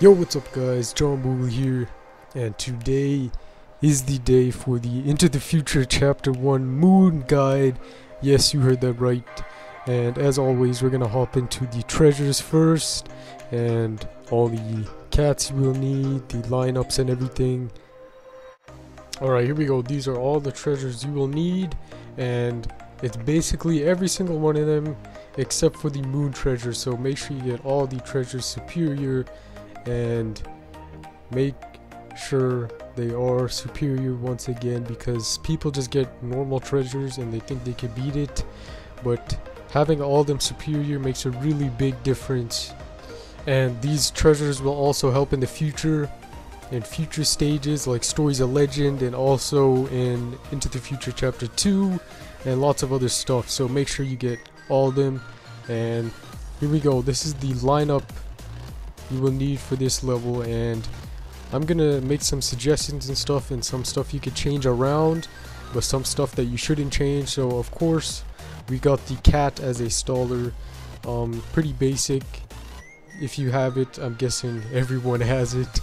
Yo, what's up guys? John Boogle here, and today is the day for the Into the Future Chapter 1 Moon Guide. Yes, you heard that right. And as always, we're gonna hop into the treasures first, and all the cats you will need, the lineups and everything. Alright, here we go. These are all the treasures you will need, and it's basically every single one of them except for the moon treasure. So make sure you get all the treasures superior and make sure they are superior once again because people just get normal treasures and they think they can beat it. But having all them superior makes a really big difference. And these treasures will also help in the future in future stages like stories of legend and also in into the future chapter 2 and lots of other stuff. So make sure you get all them. And here we go. This is the lineup you will need for this level and I'm gonna make some suggestions and stuff and some stuff you could change around but some stuff that you shouldn't change. So of course we got the cat as a staller um, pretty basic. If you have it I'm guessing everyone has it.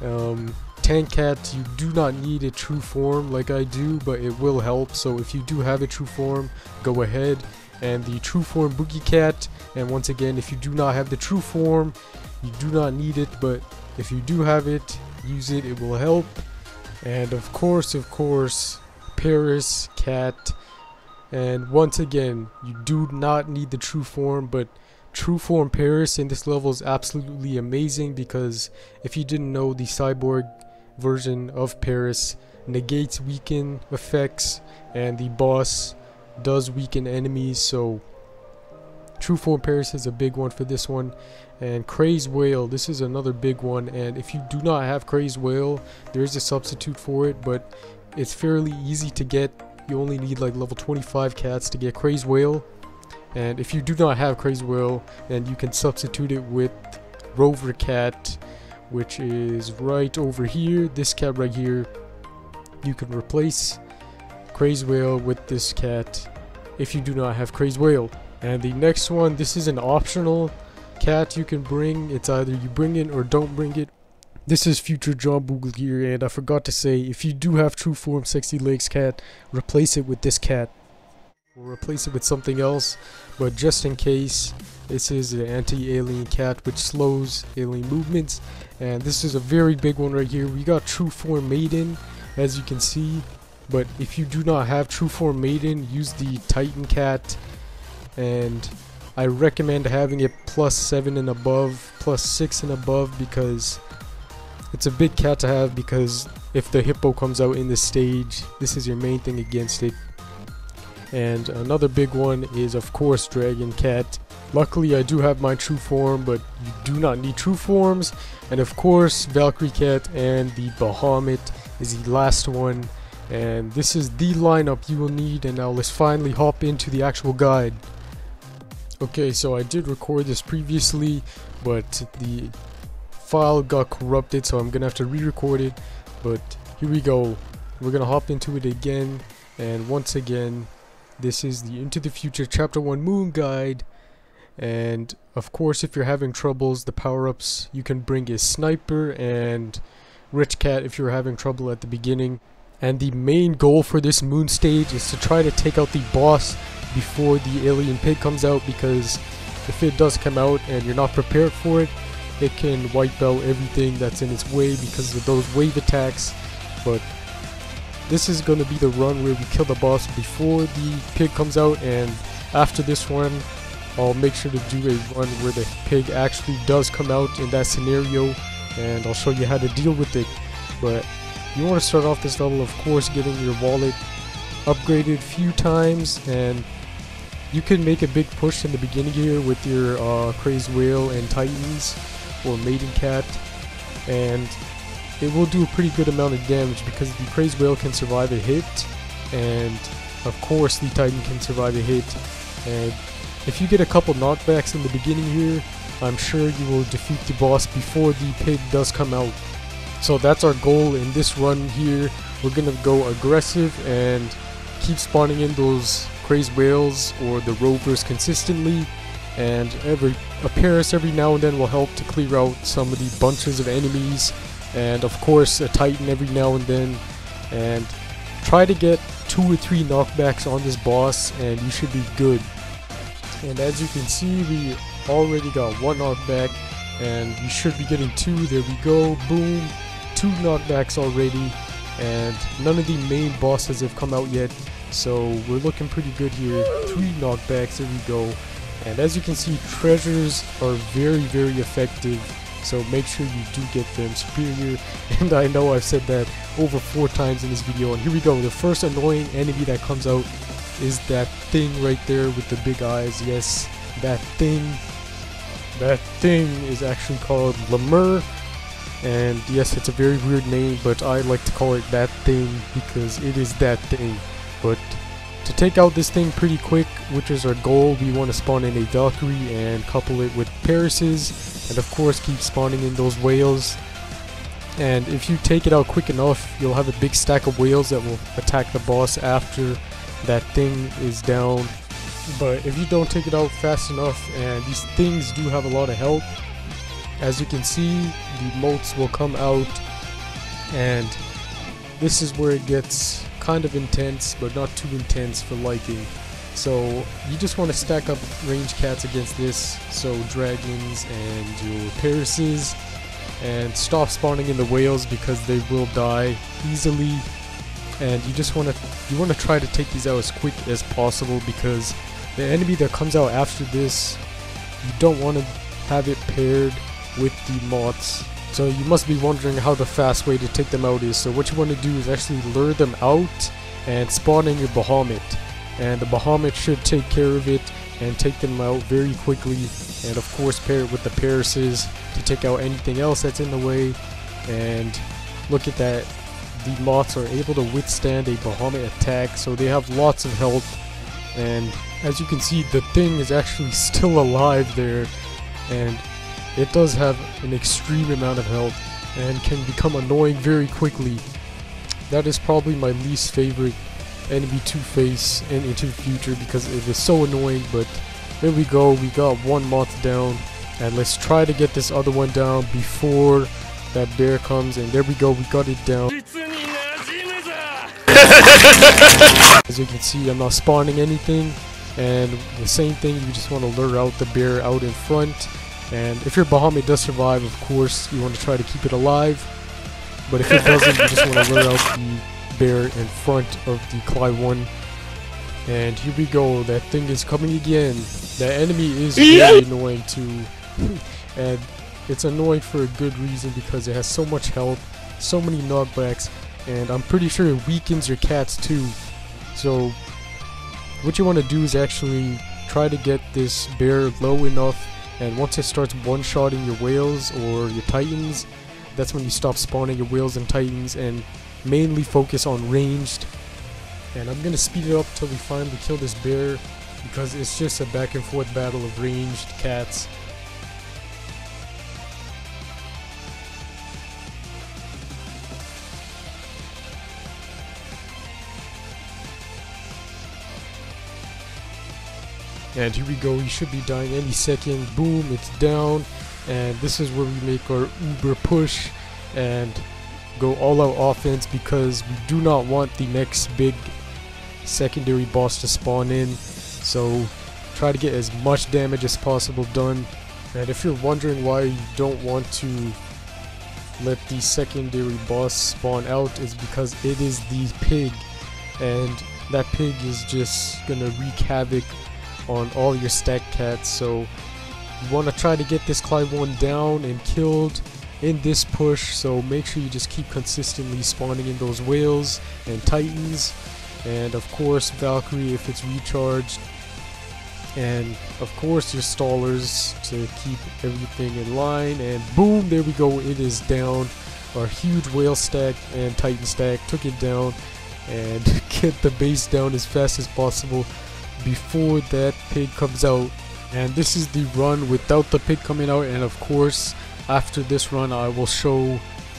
Um, tank cat you do not need a true form like I do but it will help. So if you do have a true form go ahead. And the true form boogie cat and once again if you do not have the true form you do not need it, but if you do have it, use it, it will help. And of course, of course, Paris, Cat, and once again, you do not need the true form, but true form Paris in this level is absolutely amazing because if you didn't know, the cyborg version of Paris negates weaken effects, and the boss does weaken enemies, so True Form Paris is a big one for this one. And Crazed Whale, this is another big one. And if you do not have Crazed Whale, there is a substitute for it, but it's fairly easy to get. You only need like level 25 cats to get Crazed Whale. And if you do not have Crazed Whale, then you can substitute it with Rover Cat, which is right over here. This cat right here, you can replace Crazed Whale with this cat if you do not have Crazed Whale. And the next one, this is an optional cat you can bring. It's either you bring it or don't bring it. This is future John here, and I forgot to say, if you do have true form Sexy Legs cat, replace it with this cat. Or replace it with something else, but just in case, this is an anti-alien cat which slows alien movements. And this is a very big one right here. We got true form Maiden, as you can see. But if you do not have true form Maiden, use the Titan cat and I recommend having it plus 7 and above, plus 6 and above because it's a big cat to have because if the hippo comes out in the stage, this is your main thing against it. And another big one is of course Dragon Cat. Luckily I do have my true form, but you do not need true forms. And of course Valkyrie Cat and the Bahamut is the last one. And this is the lineup you will need and now let's finally hop into the actual guide. Okay, so I did record this previously, but the file got corrupted, so I'm gonna have to re-record it. But here we go. We're gonna hop into it again, and once again, this is the Into the Future Chapter 1 Moon Guide. And of course, if you're having troubles, the power-ups you can bring is Sniper and Rich Cat if you're having trouble at the beginning. And the main goal for this moon stage is to try to take out the boss before the alien pig comes out because if it does come out and you're not prepared for it, it can wipe out everything that's in its way because of those wave attacks. But this is going to be the run where we kill the boss before the pig comes out and after this one I'll make sure to do a run where the pig actually does come out in that scenario and I'll show you how to deal with it. But you want to start off this level of course getting your wallet upgraded few times and you can make a big push in the beginning here with your uh, Crazed Whale and Titans or Maiden Cat and it will do a pretty good amount of damage because the Crazed Whale can survive a hit and of course the Titan can survive a hit and if you get a couple knockbacks in the beginning here I'm sure you will defeat the boss before the pig does come out. So that's our goal in this run here. We're gonna go aggressive and keep spawning in those crazed whales or the rovers consistently and every a Paras every now and then will help to clear out some of the bunches of enemies, and of course a Titan every now and then, and try to get two or three knockbacks on this boss, and you should be good. And as you can see, we already got one knockback, and we should be getting two. There we go, boom, two knockbacks already, and none of the main bosses have come out yet. So we're looking pretty good here. Three knockbacks, there we go. And as you can see, treasures are very, very effective. So make sure you do get them superior. And I know I've said that over four times in this video. And here we go. The first annoying enemy that comes out is that thing right there with the big eyes. Yes, that thing. That thing is actually called Lemur. And yes, it's a very weird name, but I like to call it that thing because it is that thing. But to take out this thing pretty quick, which is our goal, we want to spawn in a Valkyrie and couple it with Parases, and of course keep spawning in those whales. And if you take it out quick enough, you'll have a big stack of whales that will attack the boss after that thing is down. But if you don't take it out fast enough, and these things do have a lot of health, as you can see, the motes will come out, and this is where it gets kind of intense, but not too intense for liking. So you just want to stack up range cats against this, so dragons and your Parases, and stop spawning in the whales because they will die easily. And you just want to you want to try to take these out as quick as possible because the enemy that comes out after this, you don't want to have it paired with the moths so you must be wondering how the fast way to take them out is. So what you want to do is actually lure them out and spawn in your Bahamut. And the Bahamut should take care of it and take them out very quickly. And of course pair it with the Parases to take out anything else that's in the way. And look at that. The moths are able to withstand a Bahamut attack. So they have lots of health. And as you can see, the thing is actually still alive there. And it does have an extreme amount of health and can become annoying very quickly. That is probably my least favorite enemy to face in Into the Future because it is so annoying but there we go, we got one moth down and let's try to get this other one down before that bear comes and there we go, we got it down. As you can see I'm not spawning anything and the same thing you just want to lure out the bear out in front and if your Bahamut does survive, of course, you want to try to keep it alive. But if it doesn't, you just want to lure out the bear in front of the Cli-one. And here we go, that thing is coming again. That enemy is very annoying too. and it's annoying for a good reason because it has so much health, so many knockbacks, and I'm pretty sure it weakens your cats too. So what you want to do is actually try to get this bear low enough and once it starts one-shotting your whales or your titans, that's when you stop spawning your whales and titans and mainly focus on ranged. And I'm gonna speed it up till we finally kill this bear because it's just a back and forth battle of ranged cats And here we go, he should be dying any second. Boom, it's down. And this is where we make our uber push and go all out offense because we do not want the next big secondary boss to spawn in. So try to get as much damage as possible done. And if you're wondering why you don't want to let the secondary boss spawn out is because it is the pig and that pig is just gonna wreak havoc on all your stack cats. So you want to try to get this Cli-one down and killed in this push. So make sure you just keep consistently spawning in those whales and titans. And of course Valkyrie if it's recharged. And of course your stallers to keep everything in line. And boom there we go. It is down. Our huge whale stack and titan stack took it down. And get the base down as fast as possible before that pig comes out. And this is the run without the pig coming out. And of course after this run I will show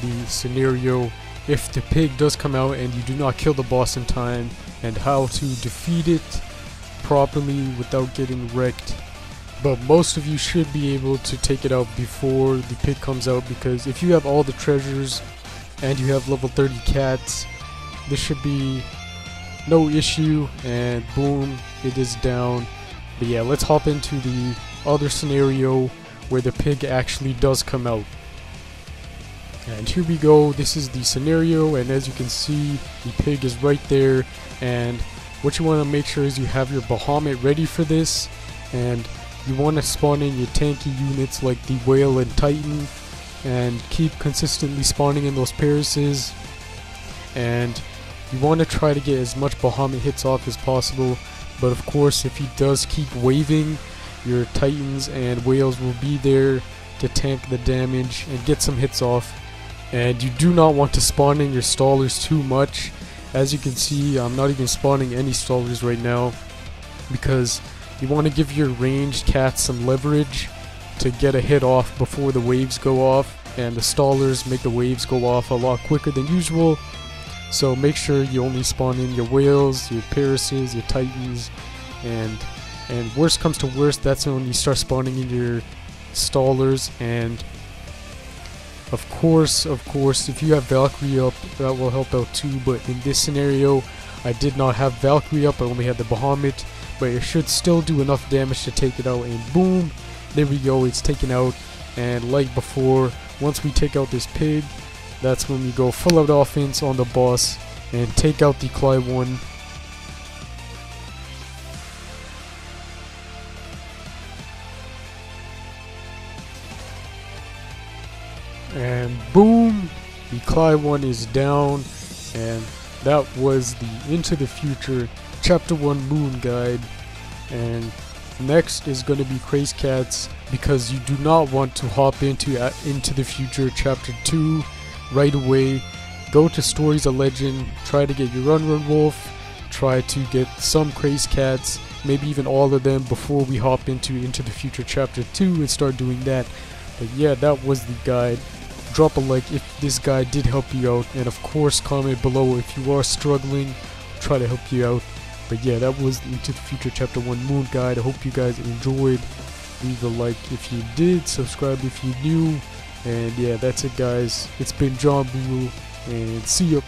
the scenario. If the pig does come out and you do not kill the boss in time and how to defeat it properly without getting wrecked. But most of you should be able to take it out before the pig comes out because if you have all the treasures and you have level 30 cats this should be no issue. And boom it is down. But yeah let's hop into the other scenario where the pig actually does come out. And here we go. This is the scenario and as you can see the pig is right there. And what you want to make sure is you have your Bahamut ready for this and you want to spawn in your tanky units like the whale and titan and keep consistently spawning in those Parises. And you want to try to get as much Bahamut hits off as possible but of course if he does keep waving your titans and whales will be there to tank the damage and get some hits off. And you do not want to spawn in your stallers too much. As you can see I'm not even spawning any stallers right now because you want to give your ranged cats some leverage to get a hit off before the waves go off. And the stallers make the waves go off a lot quicker than usual so make sure you only spawn in your whales, your Parises, your titans and and worst comes to worst that's when you start spawning in your stallers. And of course, of course, if you have Valkyrie up, that will help out too, but in this scenario, I did not have Valkyrie up, I only had the Bahamut, but it should still do enough damage to take it out, and boom, there we go, it's taken out, and like before, once we take out this pig, that's when we go full out offense on the boss, and take out the Cli-one. And boom the Cli-one is down. And that was the into the future chapter 1 moon guide. And next is going to be craze cats because you do not want to hop into uh, into the future chapter 2 right away. Go to stories of legend try to get your Ururun Wolf try to get some craze cats maybe even all of them before we hop into into the future chapter 2 and start doing that. But yeah that was the guide. Drop a like if this guy did help you out and of course comment below if you are struggling try to help you out. But yeah that was into the future chapter 1 moon guide. I hope you guys enjoyed. Leave a like if you did subscribe if you new and yeah that's it guys. It's been john Boo and see ya